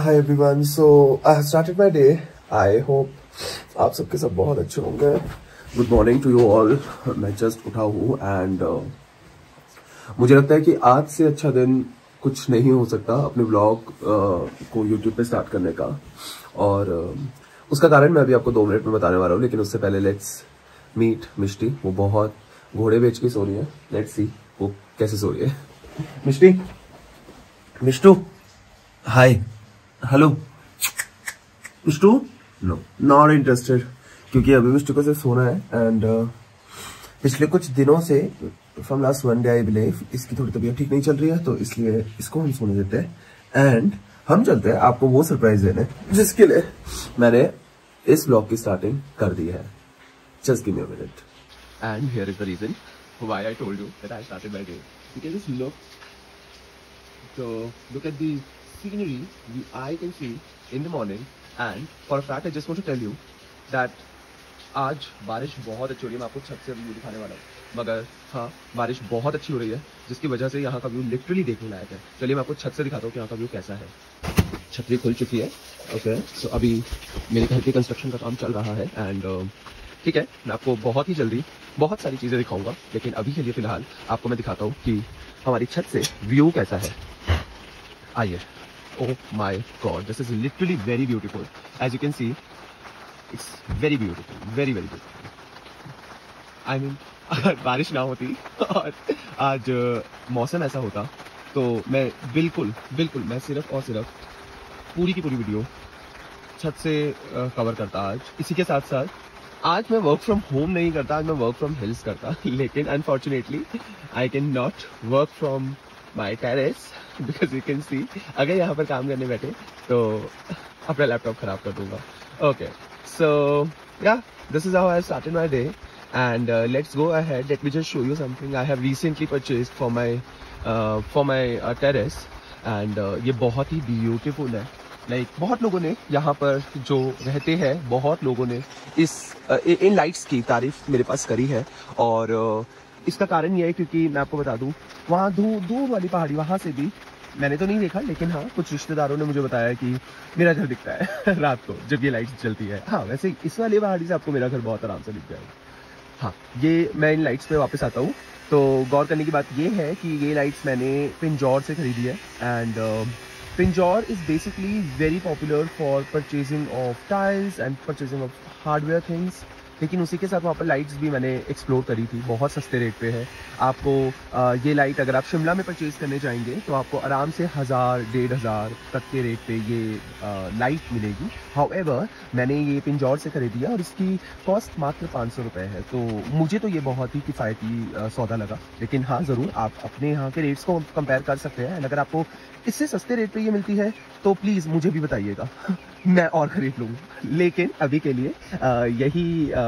Hi everyone. So I have started my day. I hope आप सबके सब बहुत अच्छे होंगे. Good morning to you all. मैं just उठा हूँ and uh, मुझे लगता है कि आज से अच्छा दिन कुछ नहीं हो सकता अपने ब्लॉग uh, को यूट्यूब पे स्टार्ट करने का और uh, उसका कारण मैं अभी आपको दो मिनट में बताने वाला हूँ लेकिन उससे पहले लेट्स मीट मिष्टी वो बहुत घोड़े बेच के सो रही है लेट्स सी वो कैसे सो रही है Mishti Mishtu hi hello Mishtu no not interested क्योंकि अभी मिष्टू को सिर्फ़ सोना है एंड uh, पिछले कुछ दिनों से from last one day I believe इसकी थोड़ी तबीयत ठीक नहीं चल रही है तो इसलिए इसको हम सोने देते हैं। एंड हम चलते हैं आपको वो सरप्राइज़ देने जिसके लिए मैंने इस ब्लॉग की स्टार्टिंग कर दी है। Just give me a minute here is the reason why I told you that I started my day. You can just look. So look at the scenery the eye can see in the morning. And for a fact, I just want to tell you that आज बारिश बहुत अच्छी हो रही है। मैं आपको छत से व्यू दिखाने वाला हूँ। मगर हाँ बारिश बहुत अच्छी हो रही है जिसकी वजह से यहाँ का व्यू लिटरली देखने लायक है। चलिए मैं आपको छत से दिखाता हूँ कि यहाँ का व्यू कैसा है। छतरी खुल चुकी है। ओके सो अभी मेरे घर के कंस्ट्रक्शन का काम चल रहा है। एंड ठीक है मैं आपको बहुत ही जल्दी बहुत सारी चीज़ें दिखाऊँगा। लेकिन अभी के लिए फ़िलहाल आपको मैं दिखाता हूँ कि हमारी छत से व्यू कैसा है। आइए। My God this is literally very beautiful as you can see it's very beautiful very very beautiful I mean अगर बारिश ना होती और आज मौसम ऐसा होता तो मैं बिल्कुल बिल्कुल, मैं सिर्फ़ और सिर्फ़ पूरी की पूरी वीडियो छत से कवर करता आज। इसी के साथ साथ, आज मैं वर्क फ्रॉम होम नहीं करता, आज मैं वर्क फ्रॉम हिल्स करता। लेकिन unfortunately I can not work from my terrace because you can see अगर यहाँ पर काम करने बैठे तो अपना लैपटॉप खराब कर दूँगा। ओके सो या this is how I started my day and uh, let's go ahead. Let me just show you something i have recently purchased for my uh, for my uh, uh, ये बहुत ही beautiful है। Like like, बहुत लोगों ने यहाँ पर जो रहते हैं बहुत लोगों ने इस इन लाइट्स की तारीफ़ मेरे पास करी है और इसका कारण यह है क्योंकि मैं आपको बता दूँ, वहाँ दूर दूर वाली पहाड़ी, वहाँ से भी मैंने तो नहीं देखा, लेकिन हाँ कुछ रिश्तेदारों ने मुझे बताया कि मेरा घर दिखता है रात को, जब ये लाइट्स जलती है। हाँ वैसे इस वाली पहाड़ी से आपको मेरा घर बहुत आराम से दिख जाएगा। हाँ ये मैं इन लाइट्स पे वापस आता हूँ। तो गौर करने की बात ये है कि ये लाइट्स मैंने पिंजौर से खरीदी है। And Pinjore is basically very popular for purchasing of tiles and purchasing of hardware things लेकिन उसी के साथ वहाँ पर लाइट्स भी मैंने एक्सप्लोर करी थी बहुत सस्ते रेट पे है। आपको आ, ये लाइट अगर आप शिमला में परचेज करने जाएँगे तो आपको आराम से हज़ार डेढ़ हज़ार तक के रेट पे ये आ, लाइट मिलेगी। हाउ मैंने ये पिंजौर से खरीदी है और इसकी कॉस्ट मात्र पाँच सौ रुपये है। तो मुझे तो ये बहुत ही किफ़ायती सौदा लगा। लेकिन हाँ ज़रूर आप अपने यहाँ के रेट्स को कंपेयर कर सकते हैं। अगर आपको इससे सस्ते रेट पे ये मिलती है तो प्लीज़ मुझे भी बताइएगा। मैं और ख़रीद लूँगा। लेकिन अभी के लिए आ, यही आ,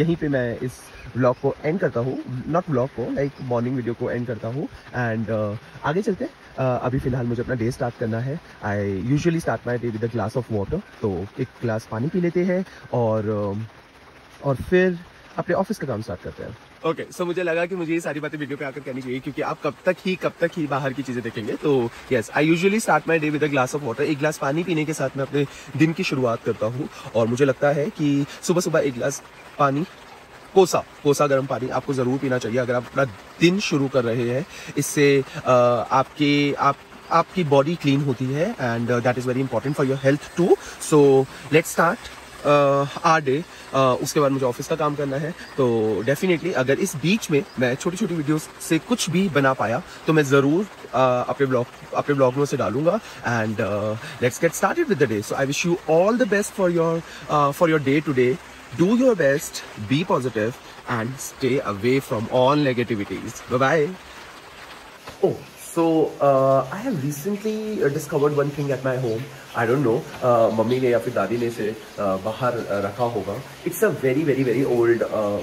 यहीं पे मैं इस ब्लॉग को एंड करता हूँ नॉट ब्लॉग को लाइक मॉर्निंग वीडियो को एंड करता हूँ एंड uh, आगे चलते हैं। अभी फ़िलहाल मुझे अपना डे स्टार्ट करना है। I usually start my day with a glass of water तो एक ग्लास पानी पी लेते हैं और और फिर अपने ऑफ़िस का काम स्टार्ट करते हैं। ओके सो मुझे लगा कि मुझे ये सारी बातें वीडियो पे आकर करनी चाहिए, क्योंकि आप कब तक ही, कब तक ही बाहर की चीज़ें देखेंगे। तो yes I usually start my day with a glass of water एक ग्लास पानी पीने के साथ मैं अपने दिन की शुरुआत करता हूँ, और मुझे लगता है कि सुबह सुबह एक ग्लास पानी, कोसा कोसा गर्म पानी आपको ज़रूर पीना चाहिए। अगर आप अपना दिन शुरू कर रहे हैं, इससे आपके, आप, आपकी बॉडी क्लीन होती है and that is very important for your health too so let start our day उसके बाद मुझे ऑफ़िस का काम करना है। तो डेफिनेटली अगर इस बीच में मैं छोटी छोटी वीडियोस से कुछ भी बना पाया तो मैं ज़रूर अपने ब्लॉग अपने ब्लॉग में उसे डालूँगा। And let's get started with the day so I wish you all the best for your for your day today do your best be positive and stay away from all negativities bye Oh, so uh, I have recently uh, discovered one thing at my home. I don't know, uh, mummy ने या फिर दादी ने इसे uh, बाहर uh, रखा होगा. It's a very very very old uh,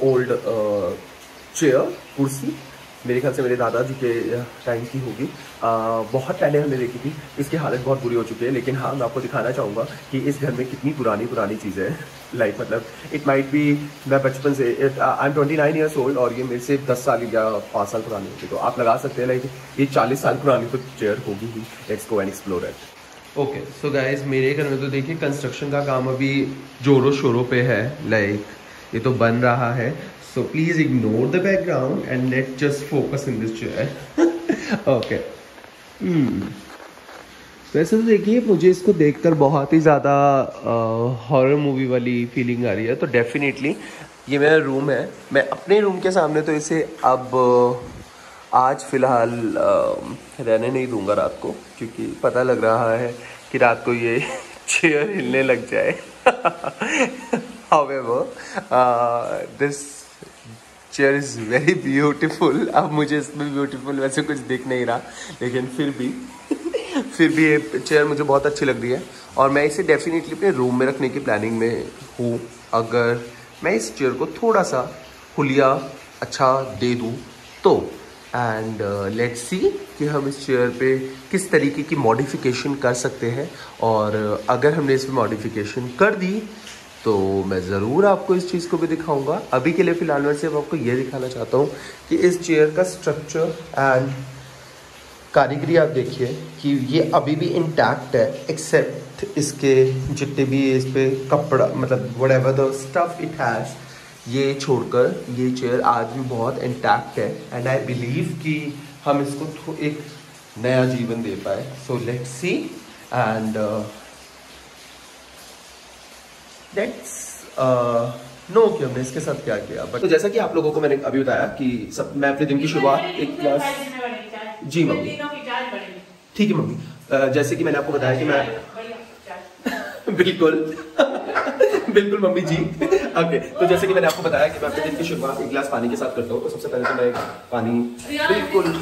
old uh, chair, कुर्सी मेरे ख्याल से मेरे दादाजी के टाइम की होगी। बहुत पहले हमने देखी थी, इसकी हालत बहुत बुरी हो चुकी है, लेकिन हाँ मैं आपको दिखाना चाहूँगा कि इस घर में कितनी पुरानी पुरानी चीज़ें हैं लाइक मतलब इट माइट बी मैं बचपन से I am twenty nine years old और ये मेरे से दस साल या पाँच साल पुरानी होगी। तो आप लगा सकते हैं लाइक ये चालीस साल पुरानी तो चेयर होगी ही। Let's go and explore it okay so guys मेरे घर में तो देखिए कंस्ट्रक्शन का काम अभी जोरों शोरों पे है लाइक ये तो बन रहा है। So please ignore the background and let's just focus in this chair. Okay. Hmm. वैसे तो देखिए मुझे इसको देखकर बहुत ही ज़्यादा हॉरर मूवी वाली फीलिंग आ रही है। तो डेफिनेटली ये मेरा रूम है। मैं अपने रूम के सामने तो इसे अब आज फ़िलहाल रहने नहीं दूँगा रात को क्योंकि पता लग रहा है कि रात को ये चेयर हिलने लग जाए। However, uh, this chair is very beautiful अब मुझे इसमें ब्यूटीफुल वैसे कुछ दिख नहीं रहा, लेकिन फिर भी फिर भी ये चेयर मुझे बहुत अच्छी लग रही है। और मैं इसे डेफिनेटली अपने रूम में रखने की प्लानिंग में हूँ। अगर मैं इस चेयर को थोड़ा सा हुलिया अच्छा दे दूँ तो। एंड लेट्स सी कि हम इस चेयर पे किस तरीके की मॉडिफिकेशन कर सकते हैं। और अगर हमने इसमें मॉडिफिकेशन कर दी तो मैं ज़रूर आपको इस चीज़ को भी दिखाऊँगा। अभी के लिए फ़िलहाल मैं सिर्फ़ आपको ये दिखाना चाहता हूँ कि इस चेयर का स्ट्रक्चर एंड कारीगरी आप देखिए कि ये अभी भी इंटैक्ट है एक्सेप्ट इसके जितने भी इस पर कपड़ा मतलब whatever the stuff it has ये छोड़कर ये चेयर आज भी बहुत इंटैक्ट है। एंड आई बिलीव कि हम इसको एक नया जीवन दे पाए। So let's see and that's no uh, कि हमने इसके साथ क्या किया? बट तो जैसा कि आप लोगों को मैंने अभी बताया कि सब मैं अपने दिन की शुरुआत एक क्लास जी मम्मी। ठीक है मम्मी। uh, जैसे कि मैंने आपको बताया कि मैं बिल्कुल। बिल्कुल मम्मी जी। ओके तो जैसे कि मैंने आपको बताया कि मैं अपने दिन की शुरुआत एक गिलास पानी के साथ करता हूँ तो सबसे पहले तो मैं पानी बिल्कुल।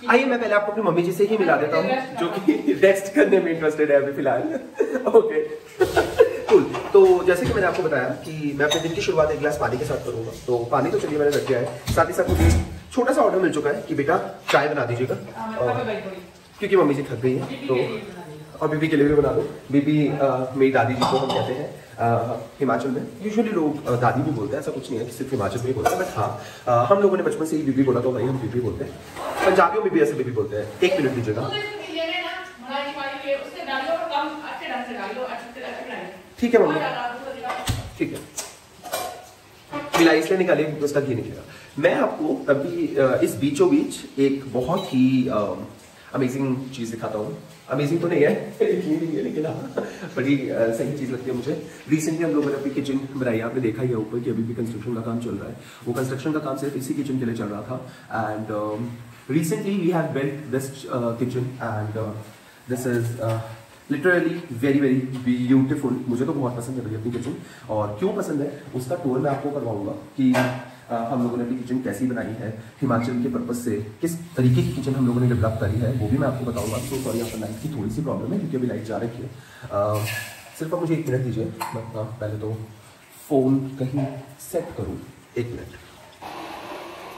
आइए मैं पहले आपको अपनी मम्मी जी से ही मिला देता हूँ जो कि रेस्ट करने में इंटरेस्टेड है अभी फ़िलहाल। ओके कुल तो जैसे कि मैंने आपको बताया कि मैं अपने दिन की शुरुआत एक गिलास पानी के साथ करूँगा। तो पानी तो चलिए मैंने रख दिया है। साथ ही साथ मुझे छोटा सा ऑर्डर मिल चुका है कि बेटा चाय बना दीजिएगा। क्योंकि मम्मी जी थक गई है तो और बीबी के लिए भी बना दो। बीबी मेरी दादी जी को हम कहते हैं। हिमाचल में? यूजुअली लोग दादी भी बोलते हैं ऐसा कुछ नहीं है कि सिर्फ़ हिमाचल में ही बोलते हैं बट हाँ हम लोगों ने बचपन से ही बीबी बोला तो भाई हम बीबी बोलते हैं। पंजाबियों में भी ऐसे बीबी बोलते हैं। एक मिनट दीजिएगा। ठीक है मम्मी। ठीक है। मिलाई इसलिए निकाली उसका घी निकलेगा। मैं आपको अभी इस बीचों बीच एक बहुत ही अमेजिंग चीज़ दिखाता हूँ। अमेजिंग तो नहीं है है, लेकिन हाँ बड़ी सही चीज़ लगती है मुझे। रिसेंटली हम लोगों ने अपनी किचन बनाई, आपने देखा ही है ऊपर कि अभी भी कंस्ट्रक्शन का काम चल रहा है। वो कंस्ट्रक्शन का काम सिर्फ़ इसी किचन के लिए चल रहा था। And recently we have built this kitchen and this is literally very very beautiful मुझे तो बहुत पसंद है अपनी किचन और क्यों पसंद है? उसका टूर मैं आपको करवाऊँगा कि हम लोगों ने अपनी किचन कैसी बनाई है, हिमाचल के पर्पज से, किस तरीके की किचन हम लोगों ने डेवलप करी है, वो भी मैं आपको बताऊँगा। सो सॉरी पर लाइट की थोड़ी सी प्रॉब्लम है, क्योंकि अभी लाइट जा रखी है। सिर्फ़ आप मुझे एक मिनट दीजिए पहले तो फ़ोन कहीं सेट करूँ। एक मिनट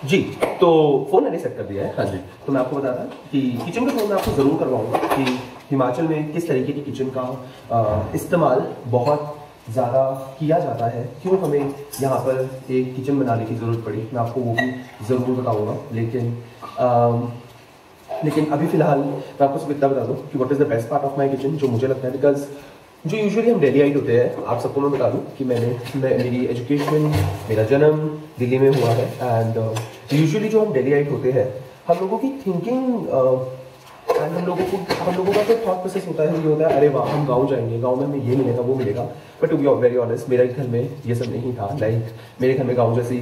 जी तो फ़ोन मैंने सेट कर दिया है हाँ जी। तो मैं आपको बता बताता कि किचन का फ़ोन मैं आपको ज़रूर करवाऊँगा कि हिमाचल में किस तरीके की किचन का इस्तेमाल बहुत ज़्यादा किया जाता है। क्यों हमें यहाँ पर एक किचन बनाने की ज़रूरत पड़ी? मैं आपको वो भी ज़रूर बताऊँगा। लेकिन आ, लेकिन अभी फ़िलहाल मैं आपको सिर्फ़ इतना बता दूँ कि what is the best part of my kitchen जो मुझे लगता है बिकॉज़ जो यूजुअली हम डेली आइट होते हैं आप सबको मैं बता दूँ कि मैंने मैं मेरी एजुकेशन मेरा जन्म दिल्ली में हुआ है। एंड यूजुअली जो हम डेली आइट होते हैं हम लोगों की थिंकिंग एंड हम लोगों को हम लोगों का जो थॉट प्रोसेस होता है, ये होता है, अरे वाह, हम गाँव जाएँगे, गाँव में हमें ये मिलेगा, वो मिलेगा। But to be very honest मेरे घर में ये सब नहीं था। लाइक मेरे घर में गाँव जैसी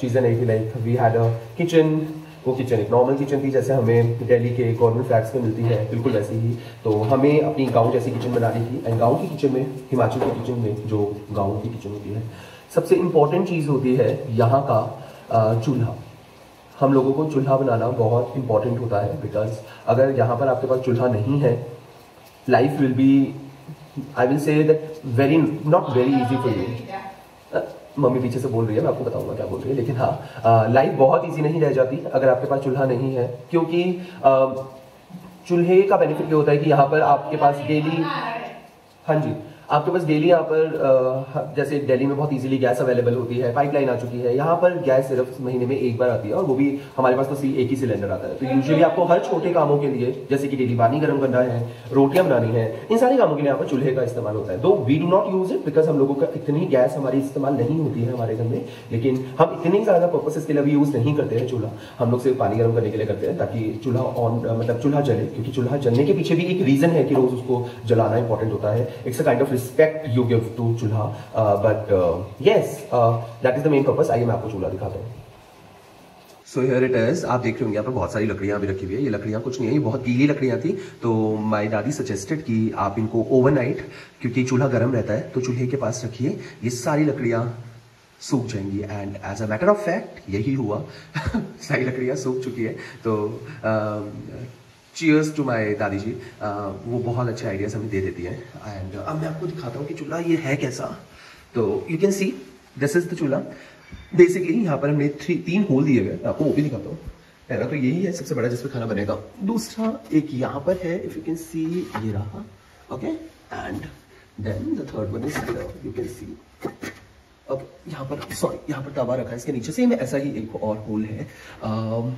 चीज़ें नहीं थी। Like we had a kitchen वो किचन एक नॉर्मल किचन थी, जैसे हमें दिल्ली के गवर्नमेंट फ्लैट्स में मिलती है, बिल्कुल वैसी ही। तो हमें अपनी गाँव जैसी किचन बनानी थी। एंड गाँव की किचन में, हिमाचल की किचन में जो गाँव की किचन होती है, सबसे इंपॉर्टेंट चीज़ होती है यहाँ का चूल्हा। हम लोगों को चूल्हा बनाना बहुत इंपॉर्टेंट होता है बिकॉज़ अगर यहाँ पर आपके पास चूल्हा नहीं है life will be I will say that very not very easy for you mummy पीछे से बोल रही है मैं आपको बताऊँगा क्या बोल रही है लेकिन हाँ लाइफ बहुत इजी नहीं रह जाती अगर आपके पास चूल्हा नहीं है क्योंकि चूल्हे का बेनिफिट ये होता है कि यहाँ पर आपके पास डेली हाँ जी। आपके पास डेली यहाँ पर जैसे दिल्ली में बहुत इजीली गैस अवेलेबल होती है पाइपलाइन आ चुकी है, यहाँ पर गैस सिर्फ़ महीने में एक बार आती है और वो भी हमारे पास तो सी एक ही सिलेंडर आता है। तो यूजुअली आपको हर छोटे कामों के लिए, जैसे कि डेली पानी गर्म करना है, रोटियाँ बनानी है, इन सारे कामों के लिए यहाँ पर चूल्हे का इस्तेमाल होता है। Though we do not use it because हम लोगों का इतनी गैस हमारी इस्तेमाल नहीं होती है हमारे घर में, लेकिन हम इतनी ज़्यादा पर्पसेस के लिए यूज़ नहीं करते हैं चूल्हा। हम लोग सिर्फ़ पानी गर्म करने के लिए करते हैं ताकि चूल्हा ऑन मतलब चूल्हा जले, क्योंकि चूल्हा जलने के पीछे भी एक रीजन है कि रोज उसको जलाना इंपॉर्टेंट होता है। It's a kind of respect you chulha uh, but uh, yes uh, that is the main आइए मैं आपको चूल्हा दिखाता हूँ सो हेयर इट इज़ आप देख रहे होंगे यहाँ पर बहुत सारी लकड़ियाँ भी रखी हुई है ये लकड़ियाँ कुछ नहीं है ये बहुत गीली लकड़ियाँ थी तो माई दादी सजेस्टेड कि आप इनको ओवरनाइट क्योंकि चूल्हा गर्म रहता है तो चूल्हे के पास रखिए ये सारी लकड़ियाँ सूख जाएँगी and as a matter of fact यही हुआ सारी लकड़ियाँ सूख चुकी है तो cheers to my dadi ji वो बहुत अच्छे आइडियाज़ हमें दे देती हैं। एंड अब मैं आपको दिखाता हूँ कि चूल्हा ये है कैसा। तो you can see this is the chulha. Basically यहाँ पर हमने थ्री तीन होल दिए हुए आपको वो भी दिखाता हूँ। पहला तो यही है सबसे बड़ा जिसमें खाना बनेगा। दूसरा एक यहाँ पर है इफ़ यू कैन सी ये रहा। Okay and then the third one is you can see अब यहाँ पर सॉरी यहाँ पर तवा रखा है। इसके नीचे से ऐसा ही एक और होल है। uh,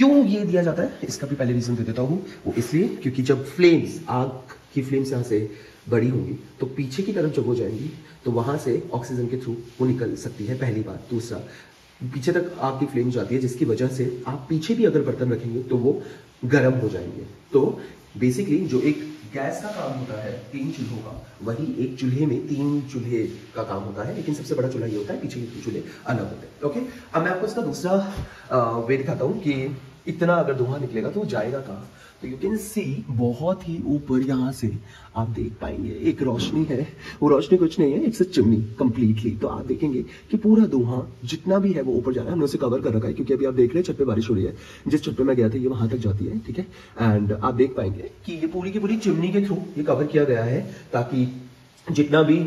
क्यों ये दिया जाता है? इसका भी पहले रीजन दे देता हूँ। वो इसलिए क्योंकि जब फ्लेम्स आग की फ्लेम्स यहाँ से बड़ी होंगी तो पीछे की तरफ़ जब हो जाएँगी तो वहाँ से ऑक्सीजन के थ्रू वो निकल सकती है पहली बात। दूसरा, पीछे तक आग की फ्लेम जाती है, जिसकी वजह से आप पीछे भी अगर बर्तन रखेंगे तो वो गर्म हो जाएँगे। तो बेसिकली जो एक गैस का काम होता है, तीन चूल्हों का, वही एक चूल्हे में तीन चूल्हे का काम होता है, लेकिन सबसे बड़ा चूल्हा ये होता है, पीछे के चूल्हे अलग होते हैं। ओके अब मैं आपको इसका दूसरा वे दिखाता हूँ कि इतना अगर धुआँ निकलेगा तो वो जाएगा कहाँ? तो यू कैन सी बहुत ही ऊपर यहाँ से आप देख पाएँगे, एक रोशनी है। वो रोशनी कुछ नहीं है इट्स अ चिमनी कंप्लीटली तो आप देखेंगे कि पूरा धुआँ जितना भी है वो ऊपर जा रहा है। हमने उसे कवर कर रखा है, क्योंकि अभी आप देख रहे हैं छत पे बारिश हो रही है। जिस छत पे मैं गया था, ये वहाँ तक जाती है, ठीक है? एंड आप देख पाएँगे कि ये पूरी की पूरी चिमनी के थ्रू ये कवर किया गया है, ताकि जितना भी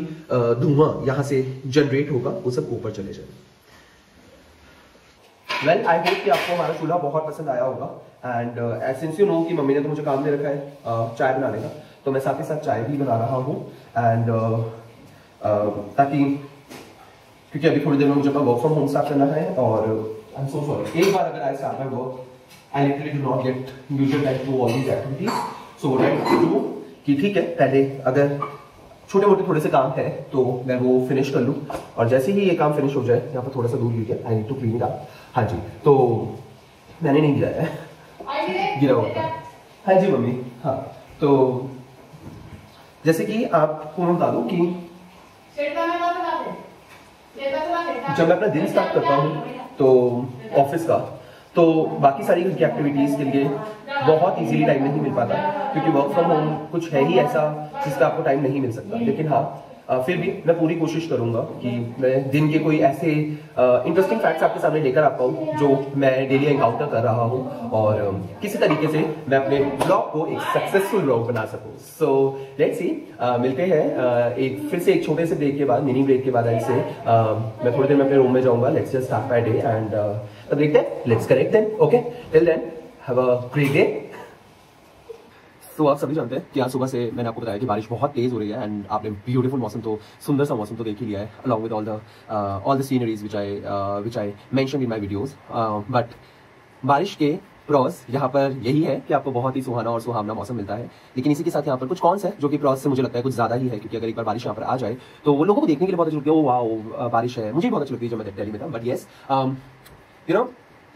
धुआँ यहाँ से जनरेट होगा, वो सब ऊपर चले जाए। वेल आई होप कि आपको हमारा चूल्हा बहुत पसंद आया होगा। एंड सिंस यू नो कि मम्मी ने तो मुझे काम दे रखा है uh, चाय बनाने का तो मैं साथ ही साथ चाय भी बना रहा हूँ। एंड uh, uh, ताकि क्योंकि अभी थोड़ी देर में मुझे अपना वर्क फ्रॉम होम स्टार्ट करना है और आई एम सो सॉरी एक बार अगर I start my work I literally do not get usual time to all these activities so do कि ठीक है पहले अगर छोटे मोटे थोड़े से काम है तो मैं वो फिनिश कर लूँ। और जैसे ही ये काम फिनिश हो जाए यहाँ पर थोड़ा सा दूर लीजिए I need to clean it हाँ जी तो मैंने नहीं गिराया है। गिरा हुआ था। हाँ जी मम्मी। हाँ तो जैसे कि आपको मैं बता दूँ कि जब मैं अपना दिन स्टार्ट करता हूँ तो ऑफ़िस का तो बाकी सारी घर की एक्टिविटीज़ के लिए बहुत इजीली टाइम नहीं मिल पाता क्योंकि वर्क फ्रॉम होम कुछ है ही ऐसा जिसका आपको टाइम नहीं मिल सकता। लेकिन हाँ फिर भी मैं पूरी कोशिश करूँगा कि मैं दिन के कोई ऐसे इंटरेस्टिंग फैक्ट्स आपके सामने लेकर आ पाऊँ जो मैं डेली एनकाउंटर कर रहा हूँ और किसी तरीके से मैं अपने ब्लॉग को एक सक्सेसफुल ब्लॉग बना सकूँ। सो लेट्स सी मिलते हैं एक, फिर से एक छोटे से ब्रेक के बाद मिनी ब्रेक के बाद ऐसे मैं थोड़ी देर में अपने रूम में जाऊँगा let's just start my day and देखते हैं let's correct then okay till then have a great day तो आप सभी जानते हैं कि आज सुबह से मैंने आपको बताया कि बारिश बहुत तेज हो रही है एंड आपने ब्यूटीफुल मौसम तो सुंदर सा मौसम तो देख ही लिया है along with all the all the sceneries which I which I mention in my videos but बारिश के प्रॉस यहाँ पर यही है कि आपको बहुत ही सुहाना और सुहावना मौसम मिलता है। लेकिन इसी के साथ यहाँ पर कुछ कौन सा है जो कि प्रॉस से मुझे लगता है कुछ ज़्यादा ही है, क्योंकि अगर एक बार बारिश यहाँ पर आ जाए तो वो लोगों को देखने के लिए बहुत अच्छी लगती है वाह बारिश है। मुझे बहुत अच्छी लगती है जब मैं दिल्ली में था बट येस यू नो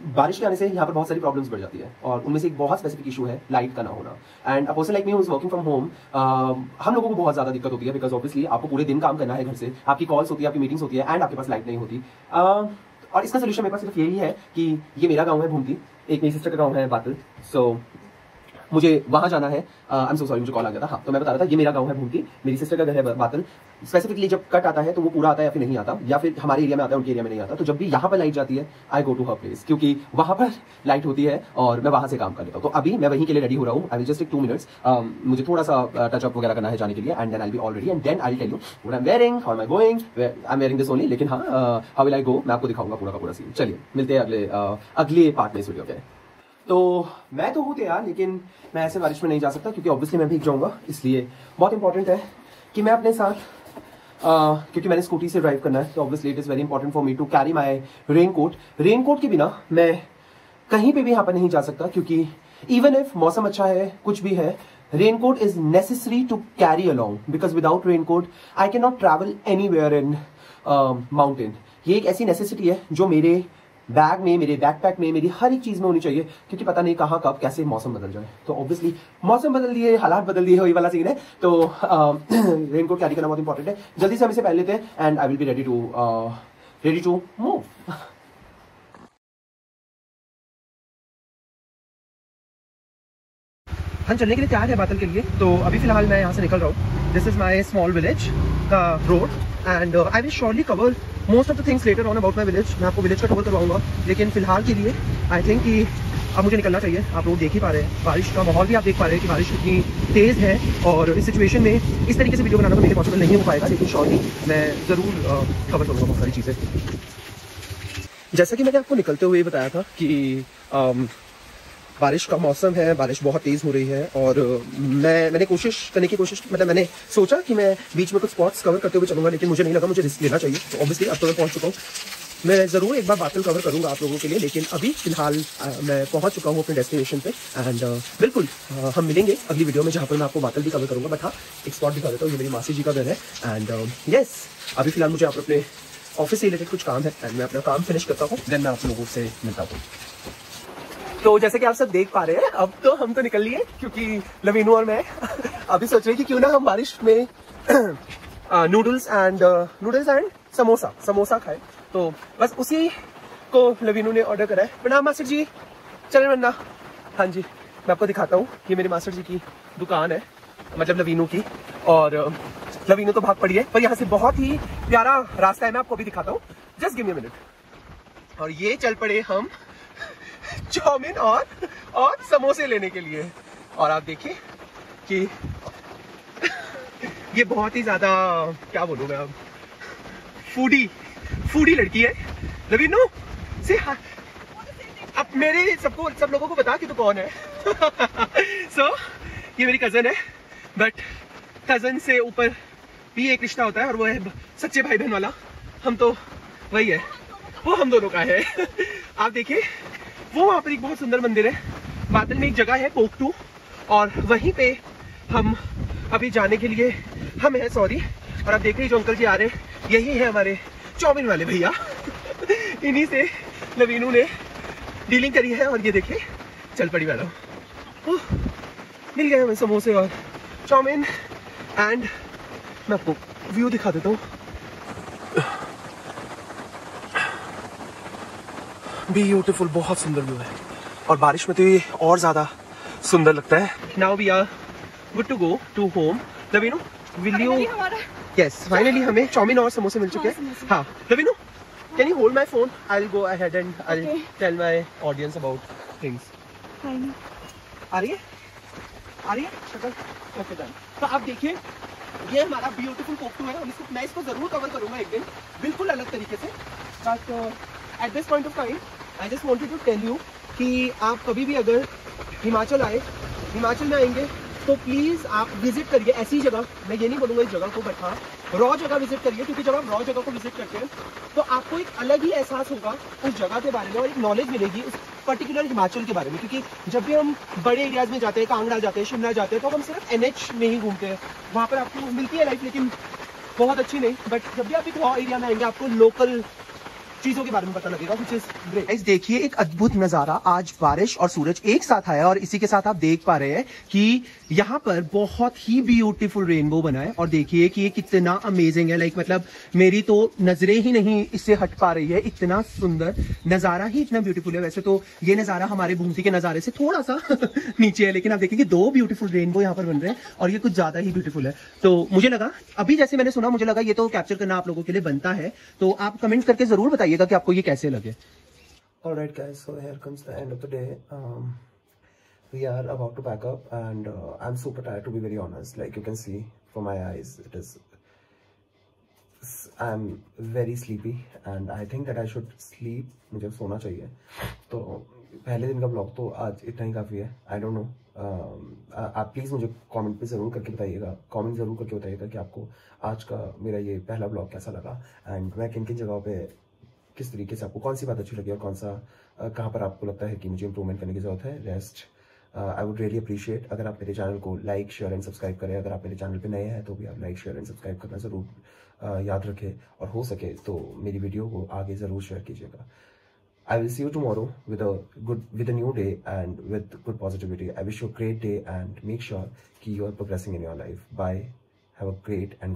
बारिश के आने से यहाँ पर बहुत सारी प्रॉब्लम्स बढ़ जाती है और उनमें से एक बहुत स्पेसिफिक इशू है लाइट का ना होना। And a person like me who is working from home हम लोगों को बहुत ज़्यादा दिक्कत होती है बिकॉज़ ऑब्वियसली आपको पूरे दिन काम करना है घर से आपकी कॉल्स होती है आपकी मीटिंग्स होती है एंड आपके पास लाइट नहीं होती। Uh, और इसका सोल्यूशन मेरे पास सिर्फ़ यही है कि ये मेरा गाँव है भूमती। एक मेरी सिस्टर का गाँव है बातल सो मुझे वहाँ जाना है। आई एम सो सॉरी मुझे कॉल आ गया था। हाँ तो मैं बता रहा था ये मेरा गाँव है भूमती मेरी सिस्टर का घर है बातल। स्पेसिफिकली जब कट आता है तो वो पूरा आता है या फिर नहीं आता। या फिर हमारे एरिया में आता है उनके एरिया में नहीं आता। तो जब भी यहाँ पर लाइट जाती है आई गो टू हर प्लेस क्योंकि वहाँ पर लाइट होती है और मैं वहाँ से काम कर लेता हूँ। तो अभी मैं वहीं के लिए रेडी हो रहा हूँ। I will just take two minutes मुझे थोड़ा सा टचअप वगैरह करना है जाने के लिए। And then I be already and then I tell you what I am wearing how I going I am wearing this only लेकिन हाँ हाउ विल आई गो मैं आपको दिखाऊँगा पूरा का पूरा सीन चलिए मिलते हैं अगले uh, अगले पार्ट में इस वीडियो के तो मैं तो हूँ तैयार लेकिन मैं ऐसे बारिश में नहीं जा सकता क्योंकि ऑब्वियसली मैं भीग जाऊँगा इसलिए बहुत इंपॉर्टेंट है कि मैं अपने साथ uh, क्योंकि मैंने स्कूटी से ड्राइव करना है तो obviously it is very important for me to carry my raincoat raincoat के बिना मैं कहीं पे भी यहाँ पर नहीं जा सकता क्योंकि इवन इफ़ मौसम अच्छा है कुछ भी है raincoat is necessary to carry along because without raincoat I can not travel anywhere in mountain ये एक ऐसी नेसेसिटी है जो मेरे बैग में मेरे बैकपैक में मेरी हर एक चीज़ में होनी चाहिए, क्योंकि पता नहीं कहाँ, कब, कैसे मौसम बदल जाए। तो ऑब्वियसली मौसम बदल दिए, हालात बदल दिए, वही वाला सीन है। तो रेनकोट कैरी करना बहुत इंपॉर्टेंट है। जल्दी से हम इसे पहन लेते हैं and I will be ready to ready to move हम चलने के लिए तैयार है बादल के लिए। तो अभी फ़िलहाल मैं यहाँ से निकल रहा हूँ। This is my small village का road and I will surely cover most of the things later on about my village मैं आपको विलेज का कवर करवाऊँगा लेकिन फ़िलहाल के लिए आई थिंक कि अब मुझे निकलना चाहिए। आप लोग देख ही पा रहे हैं बारिश का माहौल भी आप देख पा रहे हैं कि बारिश कितनी तेज़ है और इस सिचुएशन में इस तरीके से वीडियो बनाना तो मेरे पॉसिबल नहीं हो पाएगा लेकिन श्योरली मैं ज़रूर कवर करूँगा बहुत सारी चीज़ें। जैसा कि मैंने आपको निकलते हुए बताया था कि um, बारिश का मौसम है, बारिश बहुत तेज हो रही है और मैं, मैंने कोशिश करने की कोशिश मतलब मैंने सोचा कि मैं बीच में कुछ स्पॉट्स कवर करते हुए चलूँगा, लेकिन मुझे नहीं लगा मुझे रिस्क लेना चाहिए। तो ऑब्वियसली अब तो मैं पहुँच चुका हूँ। मैं ज़रूर एक बार बातल कवर करूँगा आप लोगों के लिए, लेकिन अभी फ़िलहाल मैं पहुँच चुका हूँ अपने डेस्टिनेशन पे। एंड बिल्कुल हम मिलेंगे अगली वीडियो में, जहाँ पर मैं आपको बातल भी कवर करूँगा बट हाँ एक स्पॉट दिखा देता हूँ, ये मेरी मासी जी का घर है। एंड यस अभी फ़िलहाल मुझे आप अपने ऑफ़िस से रिलेटेड कुछ काम है एंड मैं अपना काम फिनिश करता हूँ देन मैं आप लोगों से मिलता हूँ। तो जैसे कि आप सब देख पा रहे हैं, अब तो हम तो निकल लिए, क्योंकि लवीनू और मैं अभी सोच रहे कि क्यों ना हम बारिश में noodles and noodles and samosa samosa खाए। तो बस उसी को लवीनू ने ऑर्डर करा है। प्रणाम मास्टर जी चले बन्ना हाँ जी, मैं आपको दिखाता हूँ। ये मेरे मास्टर जी की दुकान है मतलब लवीनू की। और लवीनू तो भाग पड़ी है, पर यहाँ से बहुत ही प्यारा रास्ता है। मैं आपको भी दिखाता हूँ। Just give me minute. और ये चल पड़े हम चाउमीन और और समोसे लेने के लिए। और आप देखिए कि ये बहुत ही ज़्यादा क्या बोलूँ मैं अब? फूडी फूडी लड़की है। लवीनू से हाँ। अब मेरे सबको सब लोगों को बता कि तू तो कौन है। सो so, ये मेरी कज़न है बट कज़न से ऊपर भी एक रिश्ता होता है और वो है सच्चे भाई बहन वाला। हम तो वही है। वो हम दोनों का है। आप देखिए वो वहाँ पर एक बहुत सुंदर मंदिर है। बादल में एक जगह है पोकटू और वहीं पे हम अभी जाने के लिए, हम हैं सॉरी और आप देख रहे जो अंकल जी आ रहे हैं, यही है हमारे चौमिन वाले भैया। इन्हीं से नवीनू ने डीलिंग करी है, और ये देखिए चल पड़ी मैडम मिल गए हमें समोसे और चाउमीन एंड मैं आपको व्यू दिखा देता हूँ। ब्यूटीफुल बहुत सुंदर व्यू है। और बारिश में तो ये और ज़्यादा सुंदर लगता है। Now we are good to go to home लवीनू will you yes finally हमें चाउमीन और समोसे मिल चुके हैं। हाँ लवीनू can you hold my phone I will go ahead and I tell my audience about things आ रही है? आ रही है? शक्ल ओके डन तो आप देखिए ये हमारा ब्यूटीफुल कोकटू है हम इसको मैं इसको ज़रूर कवर करूँगा एक दिन। बिल्कुल अलग तरीके से। But at this point of time I just wanted to tell you कि आप कभी भी अगर हिमाचल आए, हिमाचल में आएँगे तो प्लीज़ आप विज़िट करिए ऐसी जगह, मैं ये नहीं बोलूँगा इस जगह को बट हाँ रॉ जगह विज़िट करिए, क्योंकि जब आप रॉ जगह को विज़िट करते हैं तो आपको एक अलग ही एहसास होगा उस जगह के बारे में और एक नॉलेज मिलेगी उस पर्टिकुलर हिमाचल के बारे में। क्योंकि जब भी हम बड़े एरियाज़ में जाते हैं, कांगड़ा जाते हैं, शिमला जाते हैं तो हम सिर्फ़ एनएच में ही घूमते हैं। वहाँ पर आपको मिलती है लाइफ लेकिन बहुत अच्छी नहीं बट जब भी आप एक रॉ एरिया में आएँगे, आपको लोकल चीज़ों के बारे में पता लगेगा कुछ इज़ देखिए, एक अद्भुत नज़ारा। आज बारिश और सूरज एक साथ आया और इसी के साथ आप देख पा रहे हैं कि यहाँ पर बहुत ही ब्यूटीफुल रेनबो बना है। और देखिए कि ये कितना अमेजिंग है। लाइक मतलब मेरी तो नज़रें ही नहीं इससे हट पा रही है। इतना सुंदर नज़ारा ही इतना ब्यूटीफुल है। वैसे तो ये नज़ारा हमारे भूमती के नजारे से थोड़ा सा नीचे है, लेकिन आप देखेंगे दो ब्यूटीफुल रेनबो यहाँ पर बन रहे हैं और ये कुछ ज़्यादा ही ब्यूटीफुल है। तो मुझे लगा, अभी जैसे मैंने सुना, मुझे लगा ये तो कैप्चर करना आप लोगों के लिए बनता है। तो आप कमेंट करके ज़रूर बताइएगा कि आपको ये कैसे लगे Alright guys, so here comes the end of the day. Um, we are about to pack up and uh, I'm super tired to be very honest. Like you can see from my eyes, it is I'm very sleepy and I think that I should sleep. मुझे सोना चाहिए तो पहले दिन का blog तो आज इतना ही काफ़ी है आई डोंट नो आप प्लीज़ मुझे कमेंट पे ज़रूर करके बताइएगा कमेंट ज़रूर करके बताइएगा कि आपको आज का मेरा ये पहला ब्लॉग कैसा लगा एंड मैं किन किन जगहों पे किस तरीके से आपको, कौन सी बात अच्छी लगी और कौन सा कहाँ पर आपको लगता है कि मुझे इंप्रूवमेंट करने की ज़रूरत है rest I would really appreciate अगर आप मेरे चैनल को लाइक शेयर एंड सब्सक्राइब करें अगर आप मेरे चैनल पे नए हैं तो भी आप लाइक शेयर एंड सब्सक्राइब करना ज़रूर याद रखें और हो सके तो मेरी वीडियो को आगे ज़रूर शेयर कीजिएगा I will see you tomorrow with a good, with a new day and with good positivity. I wish you a great day and make sure that you are progressing in your life. Bye. Have a great and.